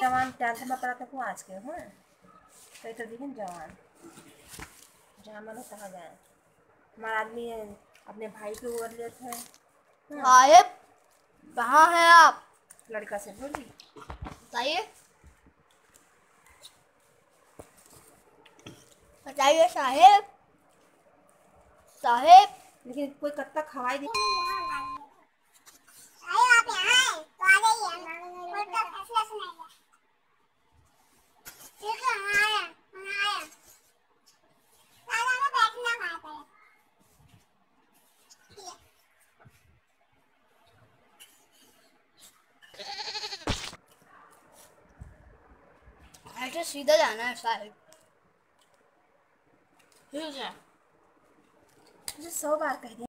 जवान में पढ़ा था आज के हैं? कई तो देखिए जवान। जहाँ मन कहा जाए। हमारा आदमी अपने भाई के ओर लेते हैं। साहेब कहाँ हैं आप? लड़का से बोली। बताइए। बताइए साहेब साहेब। लेकिन कोई कत्ता खवाई नहीं ऐसे सीधा जाना है साहेब। ठीक है। मुझे सौ बार कह दिया